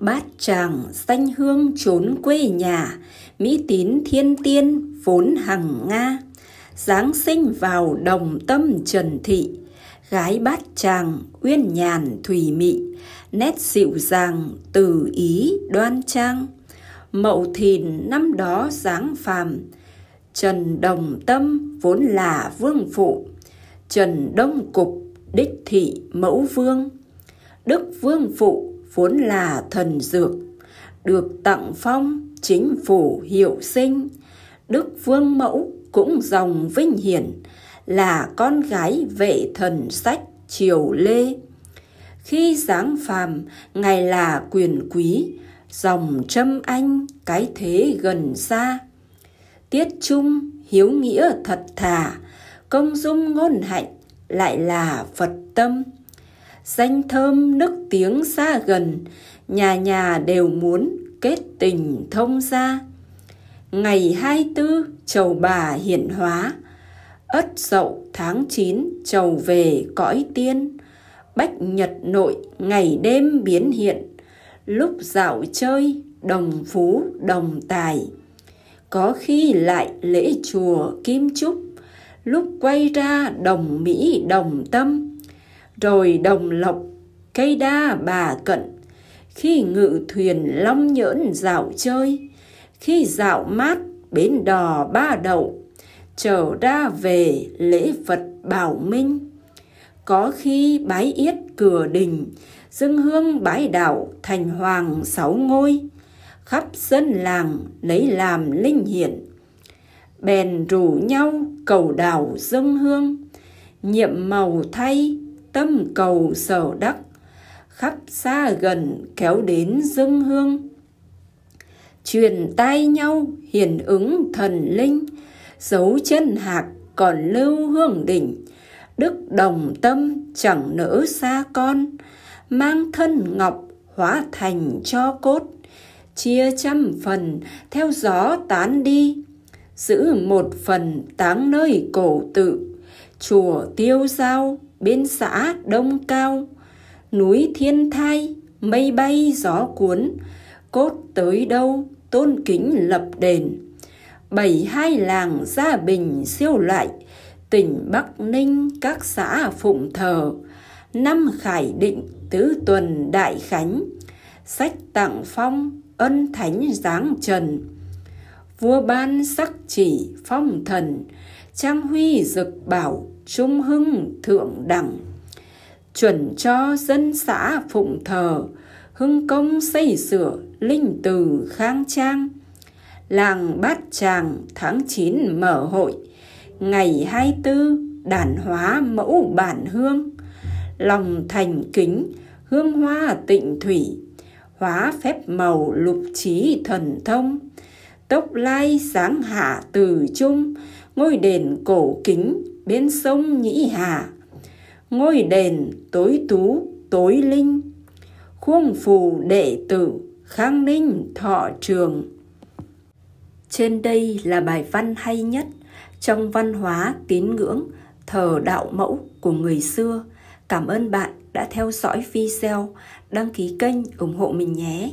Bát tràng xanh hương trốn quê nhà, Mỹ tín thiên tiên vốn hằng Nga. Giáng sinh vào đồng tâm trần thị, Gái bát tràng uyên nhàn thủy mị, Nét dịu dàng từ ý đoan trang. Mậu thìn năm đó dáng phàm, Trần Đồng Tâm vốn là vương phụ, Trần Đông Cục đích thị mẫu vương. Đức vương phụ vốn là thần dược, được tặng phong chính phủ hiệu sinh. Đức vương mẫu cũng dòng vinh hiển, là con gái vệ thần sách triều lê. Khi giáng phàm, ngài là quyền quý, dòng trâm anh, cái thế gần xa. Tiết trung, hiếu nghĩa thật thà, công dung ngôn hạnh, lại là Phật tâm. Danh thơm nức tiếng xa gần, nhà nhà đều muốn kết tình thông gia. Ngày 24 chầu bà hiện hóa, Ất dậu tháng 9 chầu về cõi tiên, Bách nhật nội ngày đêm biến hiện, Lúc dạo chơi đồng phú đồng tài. Có khi lại lễ chùa kim trúc, Lúc quay ra đồng Mỹ đồng tâm, rồi đồng lộc cây đa bà cận, Khi ngự thuyền long nhỡn dạo chơi, Khi dạo mát bến đò ba đậu, trở ra về lễ Phật bảo minh. Có khi bái yết cửa đình, dâng hương bái đạo thành hoàng sáu ngôi, khắp dân làng lấy làm linh hiển. Bèn rủ nhau cầu đảo dâng hương, nhiệm màu thay tâm cầu sở đắc, khắp xa gần kéo đến dâng hương. Truyền tay nhau hiển ứng thần linh, dấu chân hạc còn lưu hương đỉnh. Đức đồng tâm chẳng nỡ xa con mang thân ngọc hóa thành cho cốt. Chia trăm phần theo gió tán đi giữ một phần táng nơi cổ tự. Chùa tiêu giao bên xã đông cao, núi thiên thai, mây bay, gió cuốn. Cốt tới đâu, tôn kính lập đền. Bảy hai làng gia bình siêu loại tỉnh bắc ninh, các xã phụng thờ. Năm khải định, tứ tuần đại khánh. Sách tặng phong, ân thánh giáng trần. Vua ban sắc chỉ phong thần, trang huy dực bảo trung hưng thượng đẳng chuẩn cho dân xã phụng thờ hưng công xây sửa linh từ khang trang. Làng Bát Tràng tháng 9 mở hội, ngày 24 đàn hóa mẫu bản hương, lòng thành kính, hương hoa tịnh thủy, hóa phép màu lục trí thần thông, tốc lai sáng hạ từ trung, ngôi đền cổ kính bên sông Nhĩ Hà, ngôi đền tối tú tối linh, khuôn phù đệ tử khang ninh thọ trường trên đây là bài văn hay nhất trong văn hóa tín ngưỡng thờ đạo mẫu của người xưa. Cảm ơn bạn đã theo dõi video, đăng ký kênh ủng hộ mình nhé.